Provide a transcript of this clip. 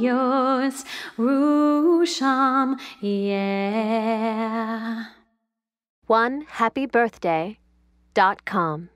yours, Rusham, yeah. One happy birthday dot com.